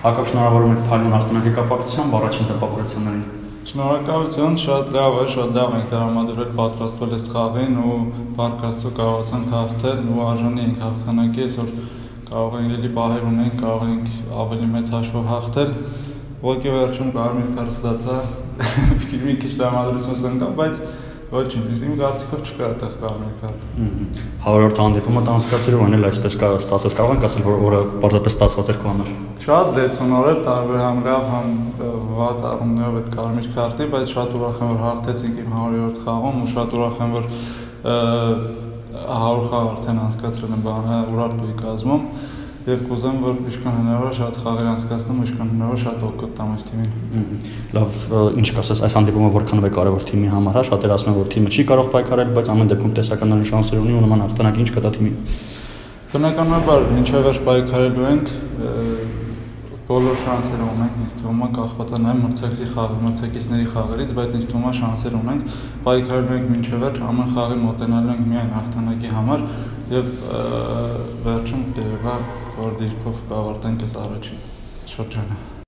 Հակոբ շնորհավորում եք Փարիզի հաղթանակի կապակցությամբ առաջին տպավորություններին։ Շնորհակալություն, շատ լավ է, շատ լավ ենք դրամադրվել, պատրաստվել այս խաղին ու բարգաստու կարողացանք հաղթել ու արժանի ենք հաղթանակի, այսօր կարող ենք ելի բահեր ունենք, կարող ենք ավելի մեծ հաշվով հաղթել։ Ոգի վերջում կարմիր քար ստացա, մի քիչ դրամադրություն սնկա, բայց Ոչինչ, իմ կարծիքով չկա այդտեղ քարտը։ Հարորդ հանդիպումը տանցկացել ու անել այսպես կա ստացած կարող ենք ասել որ օրը պարզապես ստացված էր քո համար։ Շատ լեցունոր էր, տարբեր համ լավ, համ վատ առումներով այդ կարմիր քարտի, բայց շատ ուրախ եմ որ հաղթեցինք իմ 100-րդ խաղում ու շատ ուրախ եմ որ 100 խաղ արդեն անցկացրել եմ բանը Ուրարտուի կազմում եւ կուզեմ որ ինչքան հնարավոր շատ խաղեր անցկացնեմ, ինչքան հնարավոր շատ օգուտ տամ այս թիմին։ Լավ, ինչ կասես, այս հանդիպումը որքանով է կարևոր թիմի համար, հա, շատերը ասում են որ թիմը չի կարող պայքարել, բայց ամեն դեպքում տեսականորեն շանսեր ունի ու նման հաղթանակ ինչ կտա թիմին։ Բնականաբար, ինչև վերջ պայքարելու ենք, բոլոր շանսերը ունենք, ինձ թվում է կախված է նաև մրցակցի խաղը, մրցակիցների խաղերից, բայց ինձ թվում է շանսեր ունենք, պայքարելու ենք մինչև վերջ, ամեն խաղի մոտենալու ենք միայն հաղթանակի համար եւ վերջում դերևա որ դիրքով կավարտենք այս առաջին շրջանը